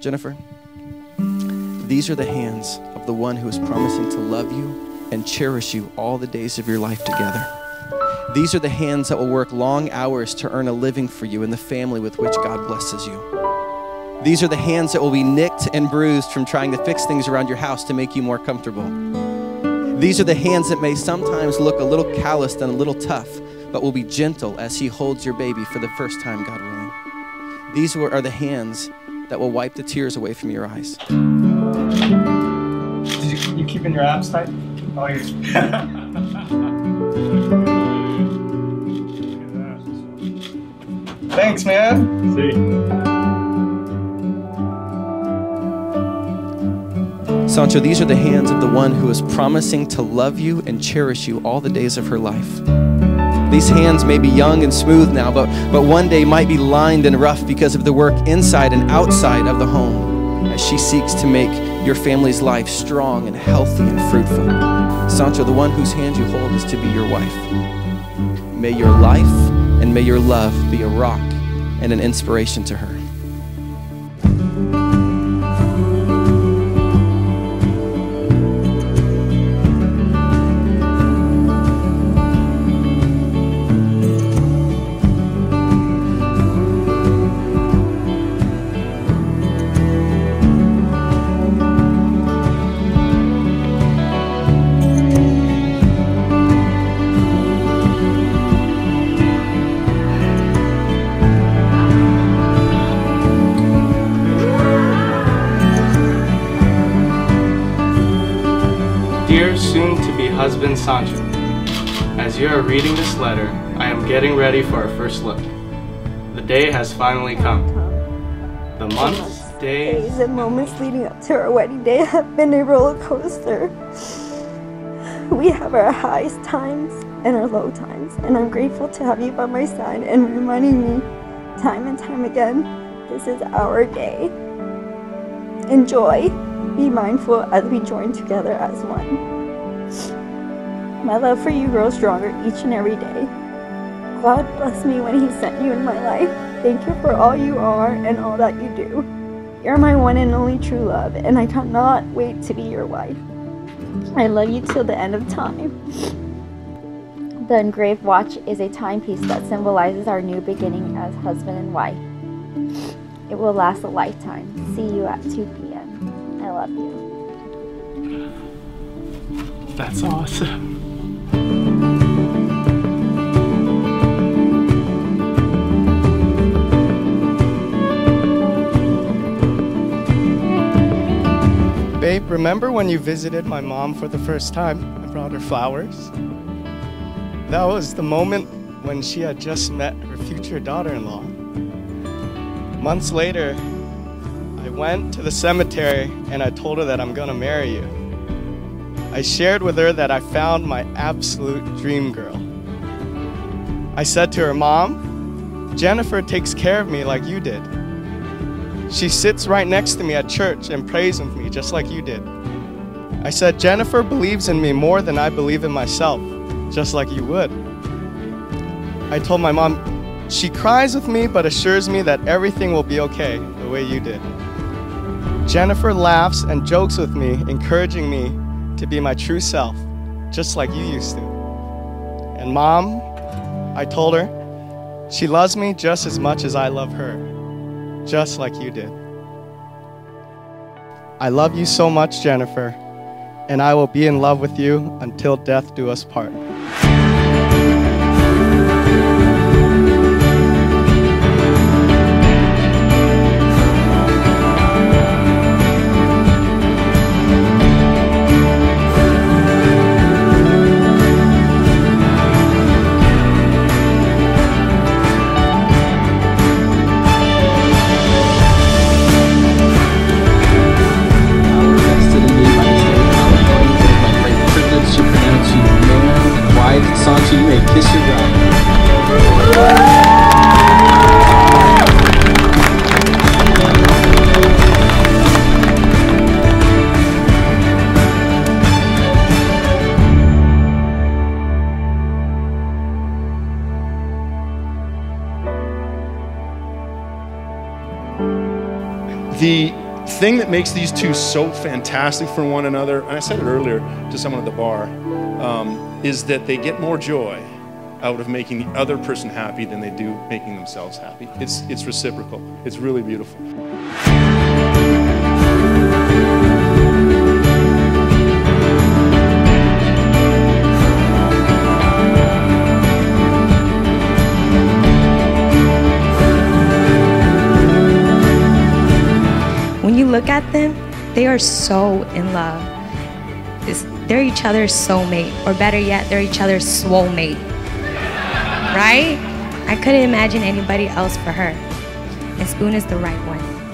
Jennifer, these are the hands of the one who is promising to love you and cherish you all the days of your life together. These are the hands that will work long hours to earn a living for you and the family with which God blesses you. These are the hands that will be nicked and bruised from trying to fix things around your house to make you more comfortable. These are the hands that may sometimes look a little calloused and a little tough, but will be gentle as He holds your baby for the first time, God willing. These are the hands that will wipe the tears away from your eyes. You, you keeping your abs tight? Oh, Thanks, man. See. Sancho, these are the hands of the one who is promising to love you and cherish you all the days of her life. These hands may be young and smooth now, but, but one day might be lined and rough because of the work inside and outside of the home as she seeks to make your family's life strong and healthy and fruitful. Sancho, the one whose hand you hold is to be your wife. May your life and may your love be a rock and an inspiration to her. Husband Sancho, as you are reading this letter, I am getting ready for our first look. The day has finally come. The months, days, and moments leading up to our wedding day have been a roller coaster. We have our highest times and our low times, and I'm grateful to have you by my side and reminding me time and time again this is our day. Enjoy, be mindful as we join together as one. My love for you grows stronger each and every day. God bless me when He sent you in my life. Thank you for all you are and all that you do. You're my one and only true love, and I cannot wait to be your wife. I love you till the end of time. The engraved watch is a timepiece that symbolizes our new beginning as husband and wife. It will last a lifetime. See you at 2 p.m. I love you. that's awesome. Babe, remember when you visited my mom for the first time? I brought her flowers. That was the moment when she had just met her future daughter in law. Months later, I went to the cemetery and I told her that I'm gonna marry you. I shared with her that I found my absolute dream girl. I said to her, Mom, Jennifer takes care of me like you did. She sits right next to me at church and prays with me just like you did. I said, Jennifer believes in me more than I believe in myself, just like you would. I told my mom, she cries with me but assures me that everything will be okay the way you did. Jennifer laughs and jokes with me, encouraging me to be my true self, just like you used to. And mom, I told her, she loves me just as much as I love her just like you did. I love you so much, Jennifer, and I will be in love with you until death do us part. You kiss your bride. The thing that makes these two so fantastic for one another, and I said it earlier to someone at the bar, um, is that they get more joy out of making the other person happy than they do making themselves happy. It's, it's reciprocal. It's really beautiful. When you look at them, they are so in love. It's, they're each other's soulmate, or better yet, they're each other's soulmate. Right? I couldn't imagine anybody else for her. And Spoon is the right one.